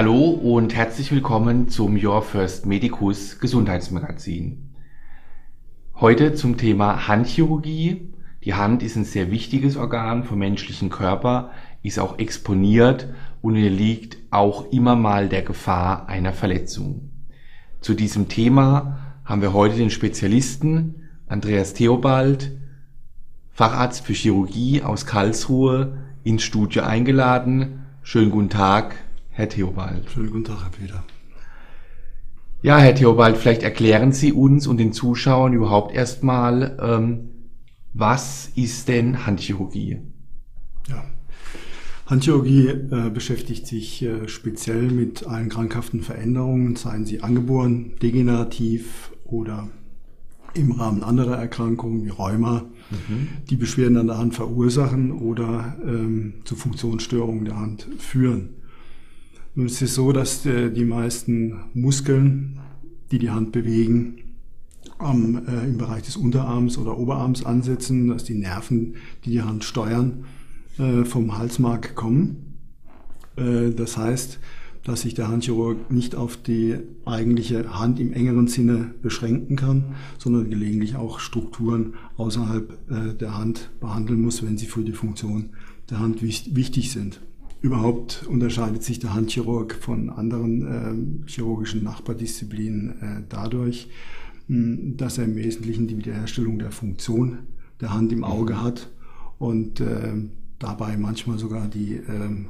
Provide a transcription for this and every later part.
Hallo und herzlich willkommen zum Your First Medicus Gesundheitsmagazin. Heute zum Thema Handchirurgie. Die Hand ist ein sehr wichtiges Organ vom menschlichen Körper, ist auch exponiert und unterliegt auch immer mal der Gefahr einer Verletzung. Zu diesem Thema haben wir heute den Spezialisten Andreas Theobald, Facharzt für Chirurgie aus Karlsruhe, ins Studio eingeladen. Schönen guten Tag, Herr Theobald. Schönen guten Tag, Herr Peter. Ja, Herr Theobald, vielleicht erklären Sie uns und den Zuschauern überhaupt erstmal, ähm, was ist denn Handchirurgie? Ja. Handchirurgie äh, beschäftigt sich äh, speziell mit allen krankhaften Veränderungen, seien sie angeboren, degenerativ oder im Rahmen anderer Erkrankungen wie Rheuma, mhm. die Beschwerden an der Hand verursachen oder ähm, zu Funktionsstörungen der Hand führen. Nun ist es so, dass äh, die meisten Muskeln, die die Hand bewegen, am, äh, im Bereich des Unterarms oder Oberarms ansetzen, dass die Nerven, die die Hand steuern, äh, vom Halsmark kommen. Äh, das heißt, dass sich der Handchirurg nicht auf die eigentliche Hand im engeren Sinne beschränken kann, sondern gelegentlich auch Strukturen außerhalb äh, der Hand behandeln muss, wenn sie für die Funktion der Hand wichtig sind. Überhaupt unterscheidet sich der Handchirurg von anderen äh, chirurgischen Nachbardisziplinen äh, dadurch, mh, dass er im Wesentlichen die Wiederherstellung der Funktion der Hand im Auge mhm. hat und äh, dabei manchmal sogar die ähm,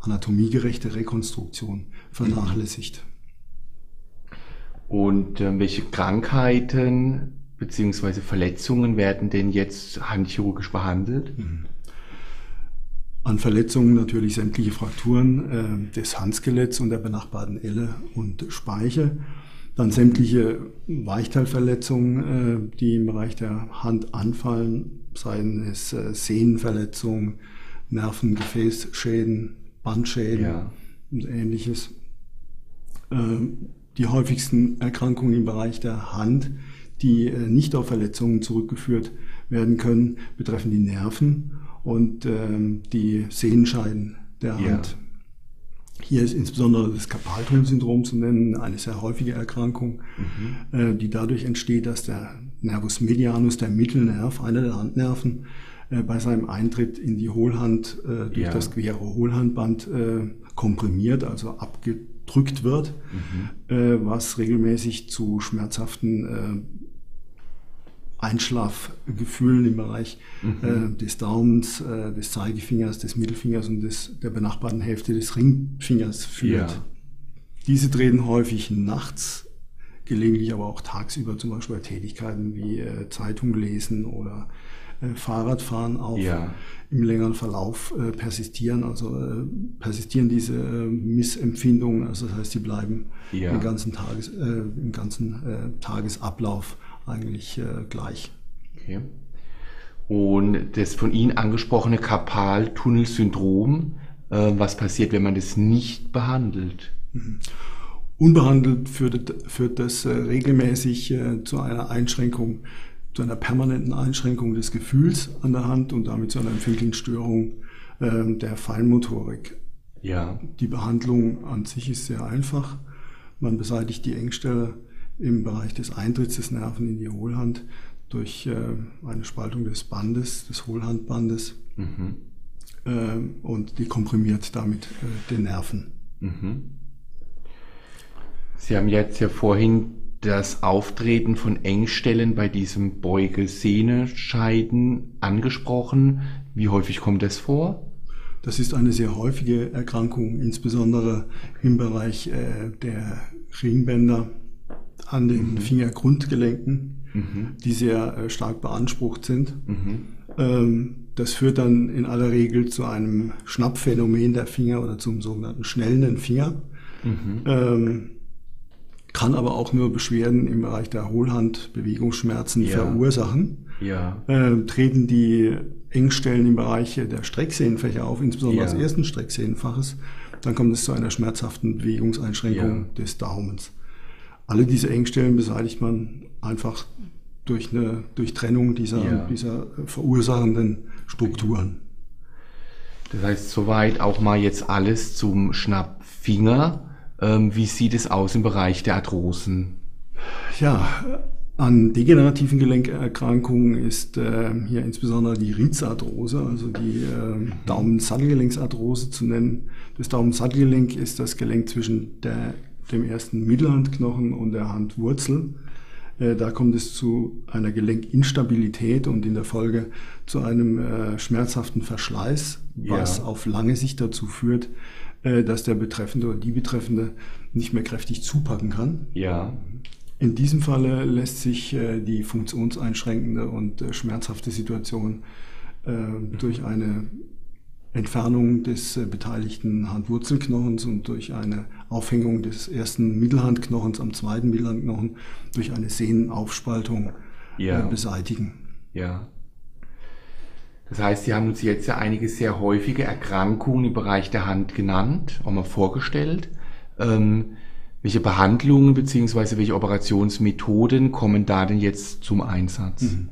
anatomiegerechte Rekonstruktion vernachlässigt. Und äh, welche Krankheiten bzw. Verletzungen werden denn jetzt handchirurgisch behandelt? Mhm. An Verletzungen natürlich sämtliche Frakturen äh, des Handskeletts und der benachbarten Elle und Speiche. Dann sämtliche Weichteilverletzungen, äh, die im Bereich der Hand anfallen, seien es äh, Sehnenverletzungen, Nervengefäßschäden, Bandschäden ja. und ähnliches. Äh, die häufigsten Erkrankungen im Bereich der Hand, die äh, nicht auf Verletzungen zurückgeführt werden können, betreffen die Nerven und ähm, die Sehenscheiden der Hand. Ja. Hier ist insbesondere das Karpaltunnelsyndrom zu nennen, eine sehr häufige Erkrankung, mhm. äh, die dadurch entsteht, dass der Nervus medianus, der Mittelnerv, einer der Handnerven, äh, bei seinem Eintritt in die Hohlhand äh, durch ja. das quere Hohlhandband äh, komprimiert, also abgedrückt wird, mhm. äh, was regelmäßig zu schmerzhaften äh, Einschlafgefühlen im Bereich mhm. äh, des Daumens, äh, des Zeigefingers, des Mittelfingers und des, der benachbarten Hälfte des Ringfingers führt. Ja. Diese treten häufig nachts, gelegentlich aber auch tagsüber, zum Beispiel bei Tätigkeiten wie äh, Zeitung lesen oder äh, Fahrradfahren auch ja. im längeren Verlauf äh, persistieren. Also äh, persistieren diese Missempfindungen, also das heißt, sie bleiben ja. im ganzen, Tages, im ganzen Tagesablauf eigentlich äh, gleich. Okay. Und das von Ihnen angesprochene Karpaltunnelsyndrom, äh, was passiert, wenn man das nicht behandelt? Mhm. Unbehandelt führt, führt das äh, regelmäßig äh, zu einer Einschränkung, zu einer permanenten Einschränkung des Gefühls an der Hand und damit zu einer empfindlichen Störung ähm, der Feinmotorik. Ja. Die Behandlung an sich ist sehr einfach. Man beseitigt die Engstelle im Bereich des Eintritts des Nerven in die Hohlhand durch äh, eine Spaltung des Bandes, des Hohlhandbandes mhm. äh, und die komprimiert damit äh, den Nerven. Mhm. Sie haben jetzt ja vorhin das Auftreten von Engstellen bei diesem Beugesehnescheiden angesprochen. Wie häufig kommt das vor? Das ist eine sehr häufige Erkrankung, insbesondere im Bereich äh, der Ringbänder an den mhm. Fingergrundgelenken, mhm. die sehr äh, stark beansprucht sind. Mhm. Ähm, das führt dann in aller Regel zu einem Schnappphänomen der Finger oder zum sogenannten schnellenden Finger. Mhm. Ähm, kann aber auch nur Beschwerden im Bereich der Hohlhand, Bewegungsschmerzen ja. verursachen. Ja. Äh, treten die Engstellen im Bereich der Strecksehnenfächer auf, insbesondere ja. des ersten Strecksehnenfaches, dann kommt es zu einer schmerzhaften Bewegungseinschränkung des Daumens. Alle diese Engstellen beseitigt man einfach durch eine Durchtrennung dieser, ja. dieser verursachenden Strukturen. Das heißt, soweit auch mal jetzt alles zum Schnapp Finger. Ähm, wie sieht es aus im Bereich der Arthrosen? Ja, an degenerativen Gelenkerkrankungen ist äh, hier insbesondere die Rhizarthrose, also die äh, Daumensattelgelenksarthrose zu nennen. Das Daumensattelgelenk ist das Gelenk zwischen der, dem ersten Mittelhandknochen und der Handwurzel. Äh, da kommt es zu einer Gelenkinstabilität und in der Folge zu einem äh, schmerzhaften Verschleiß, was ja. auf lange Sicht dazu führt, äh, dass der Betreffende oder die Betreffende nicht mehr kräftig zupacken kann. Ja. In diesem Falle lässt sich die funktionseinschränkende und schmerzhafte Situation durch eine Entfernung des beteiligten Handwurzelknochens und durch eine Aufhängung des ersten Mittelhandknochens am zweiten Mittelhandknochen durch eine Sehnenaufspaltung ja. beseitigen. Ja. Das heißt, Sie haben uns jetzt ja einige sehr häufige Erkrankungen im Bereich der Hand genannt, auch mal vorgestellt. Ähm, welche Behandlungen beziehungsweise welche Operationsmethoden kommen da denn jetzt zum Einsatz? Mhm.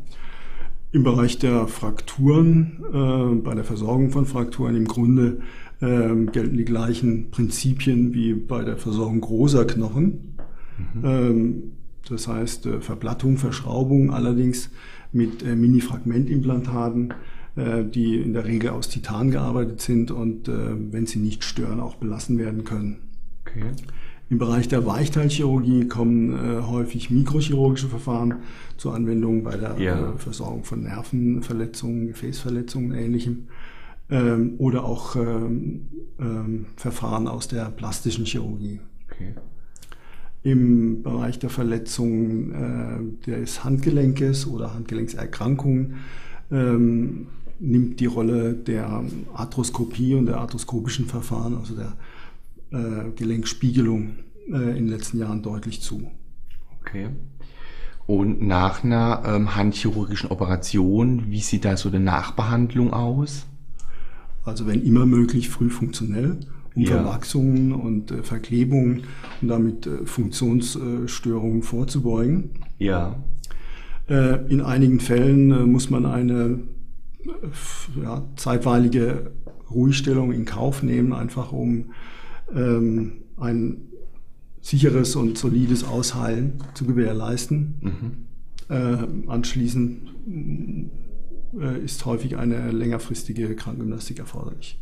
Im Bereich der Frakturen, äh, bei der Versorgung von Frakturen im Grunde äh, gelten die gleichen Prinzipien wie bei der Versorgung großer Knochen. Mhm. Ähm, das heißt äh, Verblattung, Verschraubung, allerdings mit äh, Mini-Fragmentimplantaten, äh, die in der Regel aus Titan gearbeitet sind und äh, wenn sie nicht stören, auch belassen werden können. Okay. Im Bereich der Weichteilchirurgie kommen äh, häufig mikrochirurgische Verfahren zur Anwendung bei der ja. äh, Versorgung von Nervenverletzungen, Gefäßverletzungen und ähnlichem. Ähm, oder auch ähm, ähm, Verfahren aus der plastischen Chirurgie. Okay. Im Bereich der Verletzungen äh, des Handgelenkes oder Handgelenkserkrankungen ähm, nimmt die Rolle der Arthroskopie und der arthroskopischen Verfahren, also der äh, Gelenkspiegelung äh, in den letzten Jahren deutlich zu. Okay. Und nach einer ähm, handchirurgischen Operation, wie sieht da so eine Nachbehandlung aus? Also wenn immer möglich früh funktionell, um ja. Verwachsungen und äh, Verklebungen und damit äh, Funktionsstörungen vorzubeugen. Ja. Äh, in einigen Fällen äh, muss man eine ja, zeitweilige Ruhestellung in Kauf nehmen, einfach um ähm, ein sicheres und solides Ausheilen zu gewährleisten. Mhm. Äh, anschließend äh, ist häufig eine längerfristige Krankengymnastik erforderlich.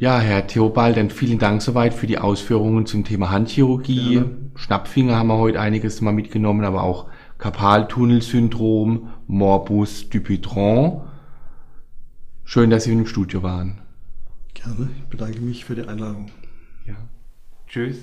Ja, Herr Theobald, dann vielen Dank soweit für die Ausführungen zum Thema Handchirurgie. Ja. Schnappfinger haben wir heute einiges mal mitgenommen, aber auch Karpaltunnelsyndrom, Morbus Dupuytren. Schön, dass Sie im Studio waren. Gerne, ich bedanke mich für die Einladung. Ja. Tschüss.